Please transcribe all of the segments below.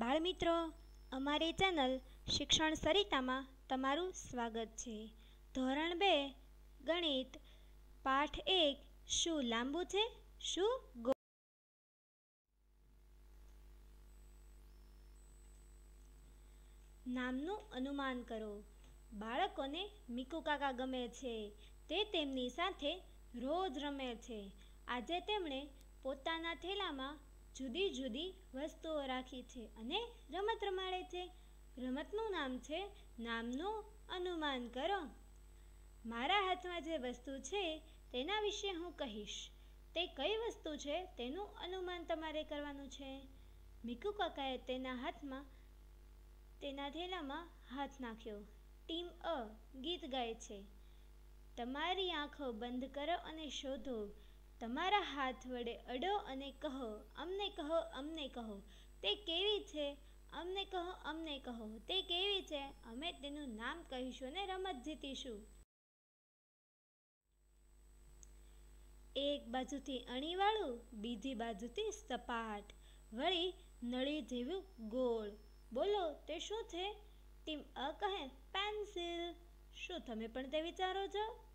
બાળમિત્રો, અમારી ચેનલ શિક્ષણ સરિતામાં તમારું સ્વાગત છે. ધોરણ બે, ગણિત, પાઠ એક, શું લાંબુ છે? શું ગો નામનું અનુમાન કરો. બાળકોને મીકુ કાકા ગમે છે. તે તેમની સાથે રોજ રમે છે. આજે તેમણે પોતાના થેલામાં જુદી જુદી વસ્તુઓ રાખી છે અને રમત રમાડે છે. રમતનું નામ છે, નામનું અનુમાન કરો. મારા હાથમાં જે વસ્તુ છે, તેના વિશે હું કહીશ. તે કઈ વસ્તુ છે, તેનું અનુમાન તમારે કરવાનું છે? મીકુ કાકાએ તેના હાથમાં, તેના થેલામાં હાથ નાખ્યો. ટીમ અ ગીત ગાય છે. તમારી આંખો બંધ કરો અને શોધો. તમારા હાથ વડે અડો અને કહો, અમને કહો અમને કહો. તે કેવી છે? અમને કહો અમને કહો. તે કેવી છે? અમે તેનું નામ કહીશું અને રમત જીતીશું. એક બાજુથી અણીવાળું, બીજી બાજુથી સપાટ. વળી નળી જેવું ગોળ. બોલો, તે શું છે? ટીમ અ કહે, પેન્સિલ. શું તમે પણ તે વિચારો છો?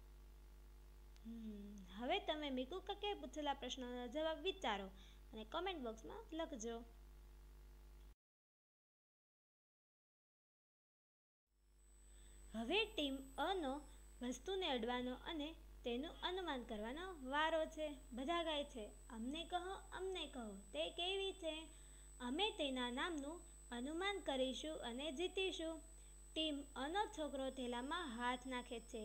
હવે તમે મીકુ કકે પૂછેલા પ્રશ્નોના જવાબ વિચારો અને કોમેન્ટ બોક્સમાં લખજો. હવે ટીમ અનો વસ્તુને અડવાનો અને તેનું અનુમાન કરવાનો વારો છે. બધા ગાય છે, અમને કહો અમને કહો, તે કેવી છે? અમે તેના નામનું અનુમાન કરીશું અને જીતીશું. ટીમ અનો છોકરો થેલામાં હાથ નાખે છે.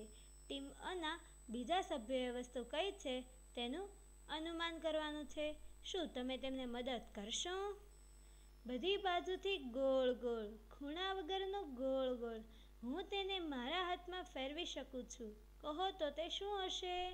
ટીમ અના બીજા સભ્યોએ વસ્તુ કઈ છે તેનું અનુમાન કરવાનું છે. શું તમે તેમને મદદ કરશો? બધી બાજુથી ગોળ ગોળ, ખૂણા વગરનો ગોળ ગોળ. હું તેને મારા હાથમાં ફેરવી શકું છું. કહો તો તે શું હશે?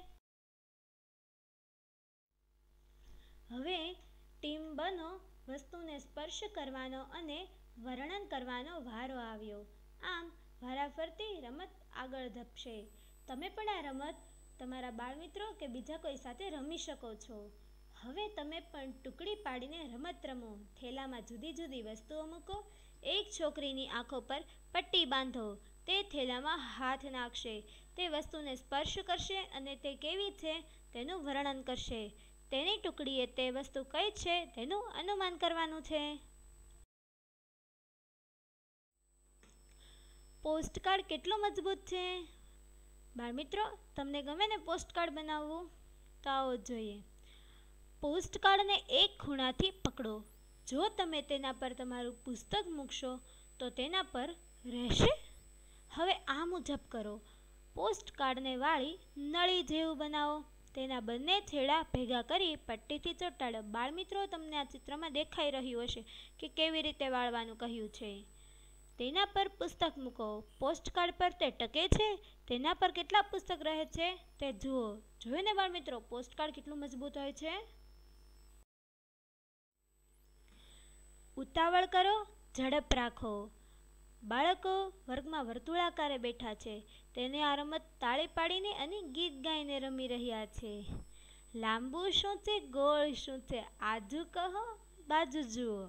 હવે ટીમ બનો વસ્તુને સ્પર્શ કરવાનો અને વર્ણન કરવાનો વારો આવ્યો. આમ, વારાફરતી રમત આગળ ધપશે. તમે પણ આ રમત તમારા બાળમિત્રો કે બીજા કોઈ સાથે રમી શકો છો. હવે તમે પણ ટુકડી પાડીને રમત રમો. થેલામાં જુદી જુદી વસ્તુઓ મૂકો. એક છોકરીની આંખો પર પટ્ટી બાંધો. તે થેલામાં હાથ નાખશે. તે વસ્તુને સ્પર્શ કરશે અને તે કેવી છે તેનું વર્ણન કરશે. તેની ટુકડીએ તે વસ્તુ કઈ છે તેનું અનુમાન કરવાનું છે. પોસ્ટકાર્ડ કેટલો મજબૂત છે? બાળમિત્રો તમને ગમે ને પોસ્ટકાર્ડ બનાવવું? તો આવો જોઈએ. પોસ્ટકાર્ડને એક ખૂણાથી પકડો. જો તમે તેના પર તમારું પુસ્તક મૂકશો, તો તેના પર રહેશે. હવે આ મુજબ કરો. પોસ્ટકાર્ડને વાળી નળી જેવું બનાવો. તેના બંને છેડા ભેગા કરી પટ્ટીથી ચોંટાડો. બાળમિત્રો તમને આ ચિત્રમાં દેખાઈ રહ્યું હશે કે કેવી રીતે વાળવાનું કહ્યું છે. તેના પર પુસ્તક મૂકો. પોસ્ટકાર્ડ પર તે ટકે છે. તેના પર કેટલા પુસ્તક રહે છે તે જુઓ. જોયું ને પોસ્ટ પોસ્ટકાર્ડ કેટલું મજબૂત હોય છે? ઉતાવળ કરો, ઝડપ રાખો. બાળકો વર્ગમાં વર્તુળાકારે બેઠા છે. તેને આ રમત તાળી પાડીને અને ગીત ગાઈને રમી રહ્યા છે. લાંબુ શું છે ગોળ શું છે આજુ કહો, બાજુ જુઓ.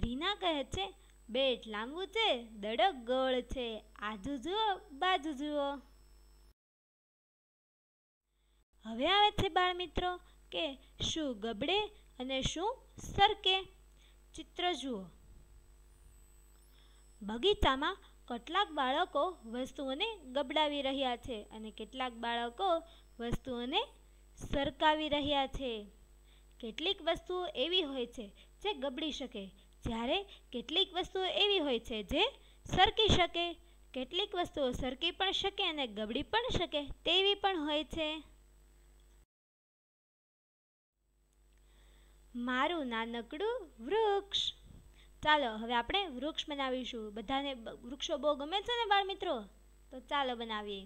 રીના કહે છે બેટ લાંબુ છે, દડક ગોળ છે. આજુ જુઓ, બાજુ જુઓ. હવે આવે છે બાળમિત્રો કે શું ગબડે અને શું સરકે? ચિત્ર જુઓ. બગીચામાં કેટલાક બાળકો વસ્તુઓને ગબડાવી રહ્યા છે અને કેટલાક બાળકો વસ્તુઓને સરકાવી રહ્યા છે. કેટલીક વસ્તુઓ એવી હોય છે જે ગબડી શકે. જ્યારે કેટલીક વસ્તુઓ એવી હોય છે જે સરકી શકે, કેટલીક વસ્તુઓ સરકી પણ શકે અને ગબડી પણ શકે તેવી પણ હોય છે. મારું નાનકડું વૃક્ષ. ચાલો, હવે આપણે વૃક્ષ બનાવીશું. બધાને વૃક્ષો બહુ ગમે છે ને બાળ મિત્રો તો ચાલો બનાવીએ.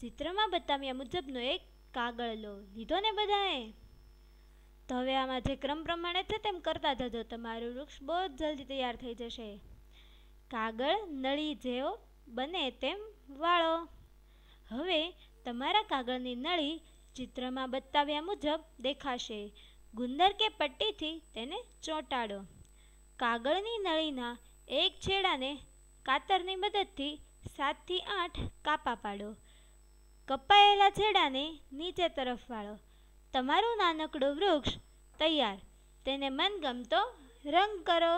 ચિત્રમાં બતાવ્યા મુજબનો એક કાગળ લો. લીધો ને બધાએ? તો હવે આમાં જે ક્રમ પ્રમાણે છે તેમ કરતા જજો. તમારું વૃક્ષ બહુ જ જલ્દી તૈયાર થઈ જશે. કાગળ, નળી જેવો બને તેમ વાળો. હવે તમારા કાગળની નળી ચિત્રમાં બતાવ્યા મુજબ દેખાશે. ગુંદર કે પટ્ટીથી તેને ચોંટાડો. કાગળની નળીના એક છેડાને કાતરની મદદથી સાતથી આઠ કાપા પાડો. કપાયેલા છેડાને નીચે તરફ વાળો. તમારું નાનકડું વૃક્ષ તૈયાર. તેને મનગમતો રંગ કરો.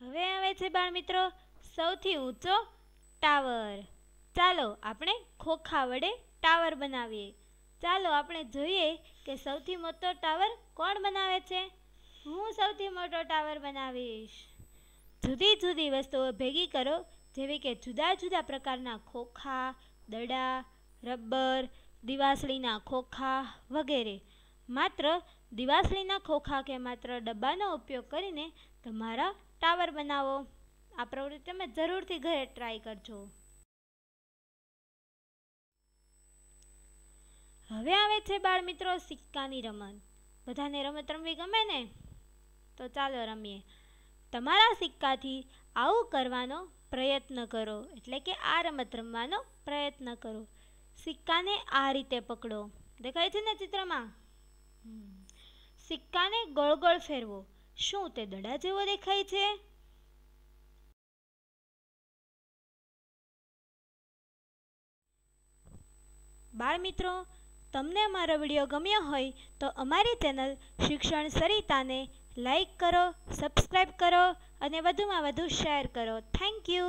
હવે આવે છે બાળમિત્રો સૌથી ઊંચો ટાવર. ચાલો આપણે ખોખા વડે ટાવર બનાવીએ. ચાલો આપણે જોઈએ કે સૌથી મોટો ટાવર કોણ બનાવે છે? હું સૌથી મોટો ટાવર બનાવીશ. જુદી જુદી વસ્તુઓ ભેગી કરો જેવી કે જુદા જુદા પ્રકારના ખોખા, દડા, રબર, દિવાસળીના ખોખા વગેરે. માત્ર દિવાસળીના ખોખા કે માત્ર ડબ્બાનો ઉપયોગ કરીને તમારા ટાવર બનાવો. આ પ્રવૃત્તિ તમે જરૂરથી ઘરે ટ્રાય કરજો. હવે આવે છે બાળ મિત્રો સિક્કાની રમત. બધાને રમત રમવી ગમે ને? તો ચાલો રમીએ. તમારા સિક્કાથી આવું કરવાનો પ્રયત્ન કરો. એટલે કે આ રમત રમવાનો પ્રયત્ન કરો. સિક્કાને આ રીતે પકડો. દેખાય છે ને ચિત્રમાં? સિક્કાને ગોળ ગોળ ફેરવો. શું તે દડા જેવો દેખાય છે? બાળ મિત્રો તમને અમારો વીડિયો ગમ્યો હોય તો અમારી ચેનલ શિક્ષણ સરિતાને લાઈક કરો સબસ્ક્રાઈબ કરો અને વધુમાં વધુ શેર કરો. Thank you.